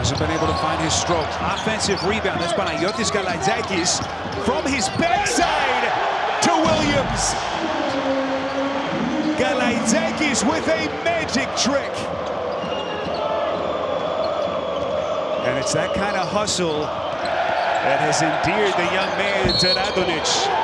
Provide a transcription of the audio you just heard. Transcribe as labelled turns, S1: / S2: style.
S1: hasn't been able to find his stroke.
S2: Offensive rebound. That's Panagiotis Kalaitzakis from his backside to Williams. Kalaitzakis with a magic trick. And it's that kind of hustle that has endeared the young man to Radonjic.